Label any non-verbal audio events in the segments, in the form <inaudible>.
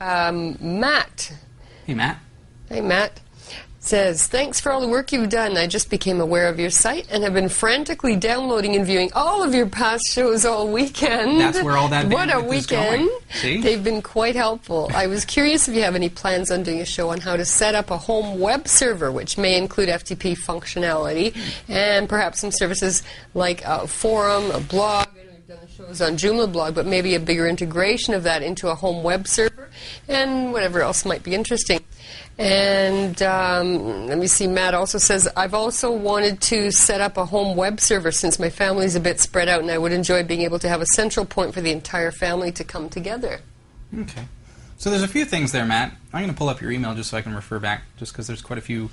Um, Matt. Hey, Matt. Hey, Matt. Says, thanks for all the work you've done. I just became aware of your site and have been frantically downloading and viewing all of your past shows all weekend. That's where all that What a bandwidth is going. weekend. See? They've been quite helpful. I was curious if you have any plans on doing a show on how to set up a home web server, which may include FTP functionality and perhaps some services like a forum, a blog. You've the shows on Joomla blog, but maybe a bigger integration of that into a home web server and whatever else might be interesting. And um, let me see, Matt also says, I've also wanted to set up a home web server since my family's a bit spread out and I would enjoy being able to have a central point for the entire family to come together. Okay. So there's a few things there, Matt. I'm going to pull up your email just so I can refer back, just because there's quite a few,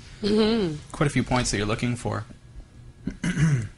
quite a few points that you're looking for. <clears throat>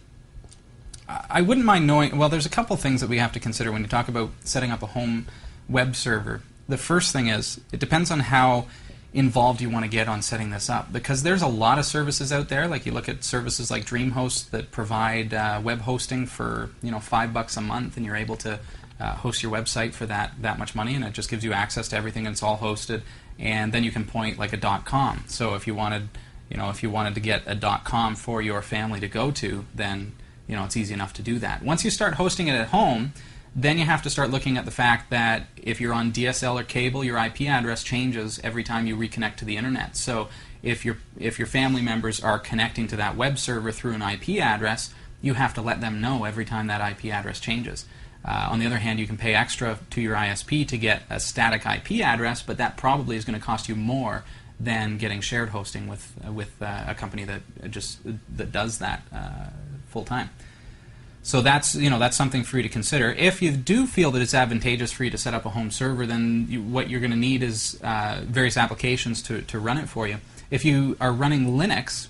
I wouldn't mind knowing. Well, there's a couple things that we have to consider when you talk about setting up a home web server. The first thing is it depends on how involved you want to get on setting this up because there's a lot of services out there like you look at services like DreamHost that provide uh, web hosting for you know five bucks a month and you're able to uh, host your website for that that much money and it just gives you access to everything and it's all hosted and then you can point like a com so if you wanted you know if you wanted to get a com for your family to go to then you know it's easy enough to do that once you start hosting it at home then you have to start looking at the fact that if you're on DSL or cable, your IP address changes every time you reconnect to the internet. So if your if your family members are connecting to that web server through an IP address, you have to let them know every time that IP address changes. Uh, on the other hand, you can pay extra to your ISP to get a static IP address, but that probably is going to cost you more than getting shared hosting with uh, with uh, a company that just that does that uh, full time. So that's you know that's something for you to consider. If you do feel that it's advantageous for you to set up a home server, then you, what you're going to need is uh, various applications to, to run it for you. If you are running Linux,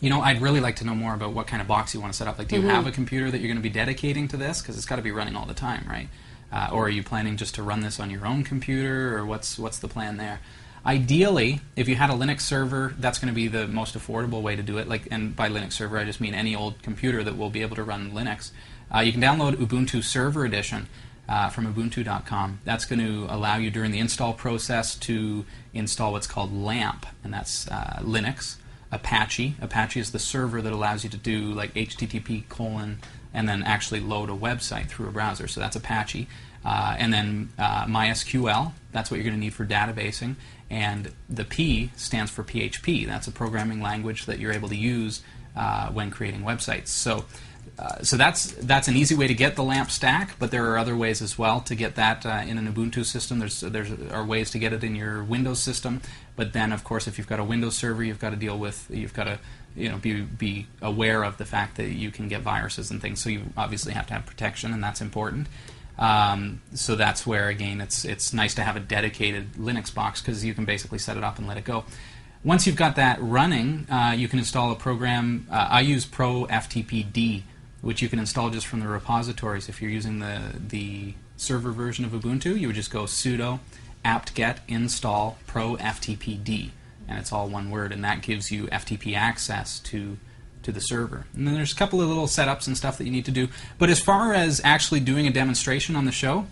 you know I'd really like to know more about what kind of box you want to set up. Like, do you have a computer that you're going to be dedicating to this? Because it's got to be running all the time, right? Uh, or are you planning just to run this on your own computer, or what's what's the plan there? Ideally, if you had a Linux server, that's going to be the most affordable way to do it. Like, and by Linux server, I just mean any old computer that will be able to run Linux. Uh, you can download Ubuntu Server Edition uh, from Ubuntu.com. That's going to allow you during the install process to install what's called LAMP, and that's uh, Linux. Apache. Apache is the server that allows you to do like HTTP colon and then actually load a website through a browser. So that's Apache. Uh, and then uh, MySQL, that's what you're going to need for databasing. And the P stands for PHP. That's a programming language that you're able to use uh, when creating websites. So, uh, so that's that's an easy way to get the LAMP stack, but there are other ways as well to get that uh, in an Ubuntu system. There's there's are ways to get it in your Windows system, but then of course if you've got a Windows server, you've got to deal with you've got to you know be be aware of the fact that you can get viruses and things. So you obviously have to have protection, and that's important. Um, so that's where again it's it's nice to have a dedicated Linux box because you can basically set it up and let it go. Once you've got that running, uh, you can install a program. Uh, I use ProFTPD, which you can install just from the repositories. If you're using the the server version of Ubuntu, you would just go sudo apt-get install ProFTPD, and it's all one word, and that gives you FTP access to to the server. And then there's a couple of little setups and stuff that you need to do. But as far as actually doing a demonstration on the show,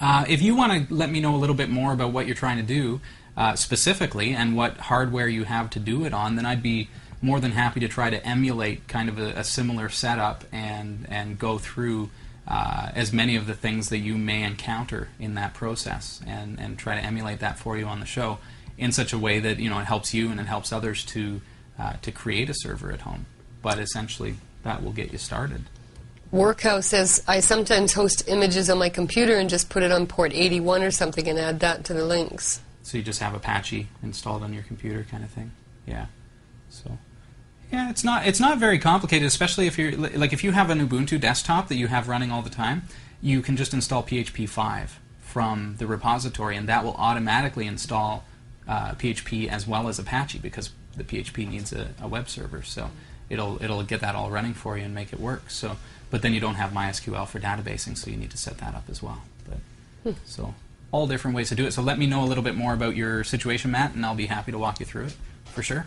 uh, if you want to let me know a little bit more about what you're trying to do uh, specifically and what hardware you have to do it on, then I'd be more than happy to try to emulate kind of a, a similar setup and and go through uh, as many of the things that you may encounter in that process and and try to emulate that for you on the show in such a way that you know it helps you and it helps others to uh, to create a server at home. But essentially, that will get you started. Workhouse says, I sometimes host images on my computer and just put it on port 81 or something and add that to the links. So you just have Apache installed on your computer, kind of thing. Yeah. So. Yeah, it's not it's not very complicated, especially if you're like if you have an Ubuntu desktop that you have running all the time, you can just install PHP 5 from the repository, and that will automatically install uh, PHP as well as Apache because the PHP needs a, a web server. So it'll it'll get that all running for you and make it work. So, but then you don't have MySQL for databasing, so you need to set that up as well. But so all different ways to do it. So let me know a little bit more about your situation, Matt, and I'll be happy to walk you through it for sure.